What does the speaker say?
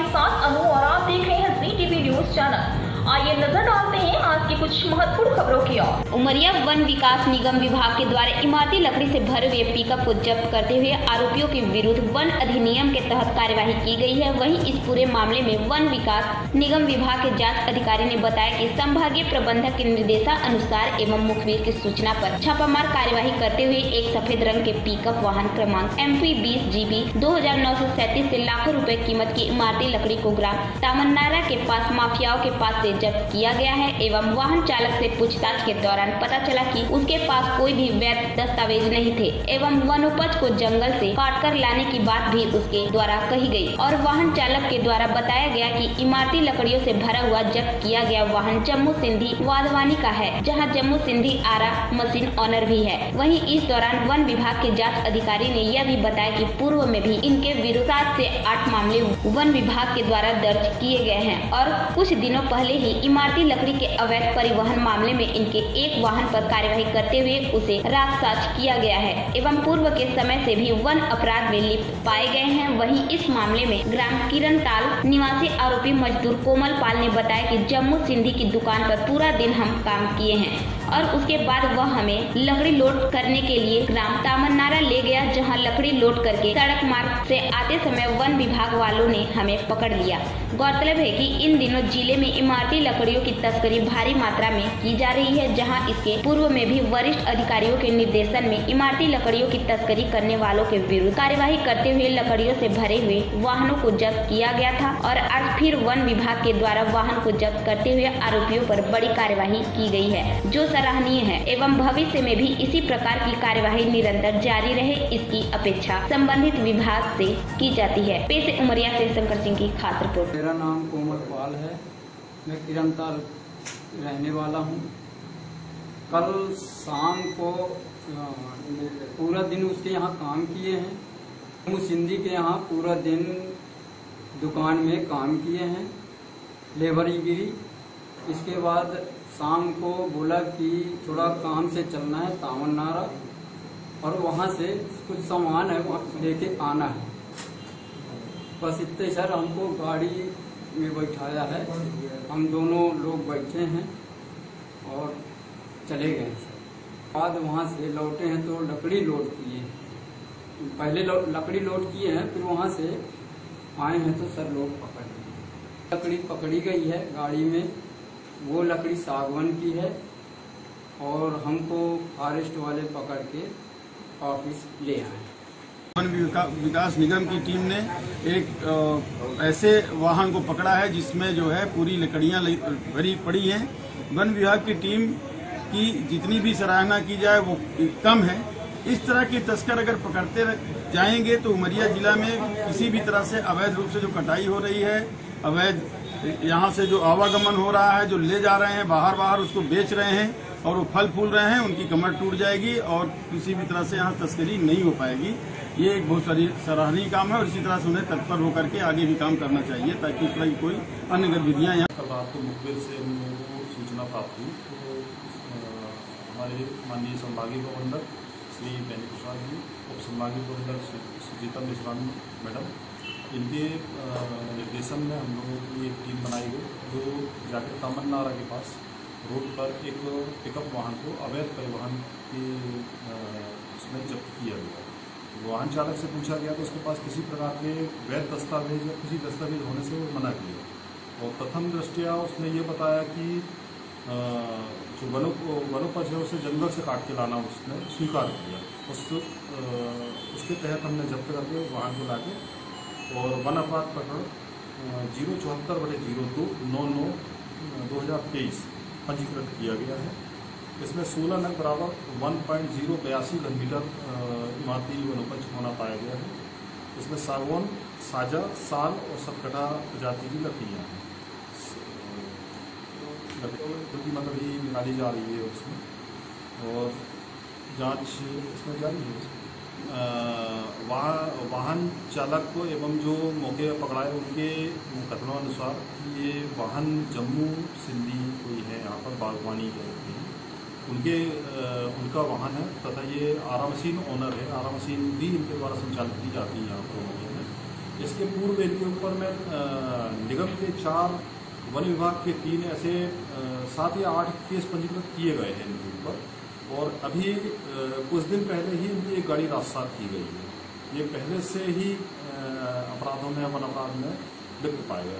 आपके साथ अनु और आप देख रहे हैं जी टीवी न्यूज़ चैनल आइए नज़र डालते हैं आज की कुछ महत्वपूर्ण खबरों की ओर। उमरिया वन विकास निगम विभाग के द्वारा इमारती लकड़ी से भरे हुए पिकअप को जब्त करते हुए आरोपियों के विरुद्ध वन अधिनियम के तहत कार्यवाही की गई है। वहीं इस पूरे मामले में वन विकास निगम विभाग के जाँच अधिकारी ने बताया कि संभागीय प्रबंधक के निर्देशा अनुसार एवं मुखबिर की सूचना पर छापामार कार्यवाही करते हुए एक सफ़ेद रंग के पिकअप वाहन क्रमांक एम पी बीस जी बी दो हज़ार नौ सौ सैंतीस ऐसी लाखों रूपए कीमत की इमारती लकड़ी को ग्राम तामन्नारा के पास माफियाओं के पास से जब्त किया गया है एवं वाहन चालक से पूछताछ के दौरान पता चला कि उसके पास कोई भी वैध दस्तावेज़ नहीं थे एवं वनोपज को जंगल से काट कर लाने की बात भी उसके द्वारा कही गई। और वाहन चालक के द्वारा बताया गया कि इमारती लकड़ियों से भरा हुआ जब्त किया गया वाहन जम्मू सिंधी वाधवानी का है, जहाँ जम्मू सिंधी आरा मशीन ऑनर भी है। वहीं इस दौरान वन विभाग के जाँच अधिकारी ने यह भी बताया कि पूर्व में भी इनके विरुद्ध सात से आठ मामले वन विभाग के द्वारा दर्ज किए गए हैं और कुछ दिनों पहले ही इमारती लकड़ी के अवैध परिवहन मामले में इनके एक वाहन पर कार्यवाही करते हुए उसे राजसाज किया गया है, एवं पूर्व के समय से भी वन अपराध में लिप्त पाए गए हैं। वहीं इस मामले में ग्राम किरण ताल, निवासी आरोपी मजदूर कोमल पाल ने बताया कि जम्मू सिंधी की दुकान पर पूरा दिन हम काम किए हैं। और उसके बाद वह हमें लकड़ी लोड करने के लिए ग्राम तामन्नारा ले गया, जहाँ लकड़ी लोड करके सड़क मार्ग से आते समय वन विभाग वालों ने हमें पकड़ लिया। गौरतलब है कि इन दिनों ज़िले में इमारती लकड़ियों की तस्करी भारी मात्रा में की जा रही है, जहाँ इसके पूर्व में भी वरिष्ठ अधिकारियों के निर्देशन में इमारती लकड़ियों की तस्करी करने वालों के विरुद्ध कार्यवाही करते हुए लकड़ियों से भरे हुए वाहनों को जब्त किया गया था और आज फिर वन विभाग के द्वारा वाहन को जब्त करते हुए आरोपियों पर बड़ी कार्यवाही की गई है, जो सराहनीय है, एवं भविष्य में भी इसी प्रकार की कार्यवाही निरंतर जारी रहे, इसकी अपेक्षा संबंधित विभाग से की जाती है। पेश उमरिया से शंकर सिंह की खास रिपोर्ट। मेरा नाम कोमल पाल है। मैं किरणताल रहने वाला हूँ। कल शाम को पूरा दिन उसके यहाँ काम किए हैं। सिंधी के यहाँ पूरा दिन दुकान में काम किए हैं। लेबरगिरी इसके बाद शाम को बोला कि थोड़ा काम से चलना है तामन नारा और वहाँ से कुछ सामान है, वहाँ लेके आना है। बस इतने सर हमको गाड़ी में बैठाया है। हम दोनों लोग बैठे हैं और चले गए। सर बाद वहाँ से लौटे हैं तो लकड़ी लोड किए। पहले लो- लकड़ी लोड किए हैं, फिर वहाँ से आए हैं तो सर लोग पकड़ लकड़ी पकड़ी गई है गाड़ी में। वो लकड़ी सागवान की है और हमको फॉरेस्ट वाले पकड़ के ऑफ़िस ले आए वन विकास निगम की टीम ने एक ऐसे वाहन को पकड़ा है जिसमें जो है पूरी लकड़ियाँ भरी पड़ी हैं। वन विभाग की टीम की जितनी भी सराहना की जाए वो कम है। इस तरह के तस्कर अगर पकड़ते जाएँगे तो उमरिया जिला में किसी भी तरह से अवैध रूप से जो कटाई हो रही है, अवैध यहाँ से जो आवागमन हो रहा है, जो ले जा रहे हैं बाहर बाहर उसको बेच रहे हैं और वो फल फूल रहे हैं, उनकी कमर टूट जाएगी और किसी भी तरह से यहाँ तस्करी नहीं हो पाएगी। ये एक बहुत सारी, सराहनीय काम है और इसी तरह से उन्हें तत्पर होकर के आगे भी काम करना चाहिए ताकि इस तरह की कोई अन्य गतिविधियाँ यहाँ कल रात को मुखबिर से को सूचना प्राप्त हुई। तो हमारे माननीय संभागीय प्रबंधक श्री बैनी प्रसाद जी, उप संभागीय प्रबंधक सुजीता मिश्रान मैडम इनके निर्देशन में हम लोगों की एक टीम बनाई गई, जो जाकर तामन नारा के पास रोड पर एक पिकअप वाहन को अवैध परिवहन के उसमें जब्त किया गया वाहन चालक से पूछा गया तो उसके पास किसी प्रकार के वैध दस्तावेज़ या किसी दस्तावेज़ होने से वो मना किया। और प्रथम दृष्टया उसने ये बताया कि जो वनो वनोपज है उसे जंगल से काट के लाना उसने स्वीकार किया। उस उसके तहत हमने जब्त करके वाहन को लाके और वन अपराध प्रकरण ज़ीरो चौहत्तर बटे ज़ीरो दो नौ नौ दो हज़ार तेईस पंजीकृत किया गया है। इसमें सोलह नग बराबर वन पॉइंट ज़ीरो बयासी घन मीटर इमारती वनोपज होना पाया गया है। इसमें सागवान साजा साल और सतकटा प्रजाति की लकड़ियाँ हैं। लकड़ी मतलब ही निकाली जा रही है उसमें और जाँच इसमें जारी है। अ, वाह- वाहन चालक को एवं जो मौके पर पकड़ाए उनके कथनानुसार ये वाहन जम्मू सिंधी कोई है, यहाँ पर बागवानी के हैं। उनके उनका वाहन है तथा ये आरा मशीन ओनर है। आरा मशीन भी इनके द्वारा संचालित की जाती है यहाँ पर में इसके पूर्व इनके ऊपर में निगम के चार वन विभाग के तीन ऐसे सात या आठ केस पंजीकृत किए गए हैं इनके ऊपर। और अभी कुछ दिन पहले ही इनकी एक गाड़ी रास्ता की गई है। ये पहले से ही अपराधों में वन अपराध में लिप्त पाए गए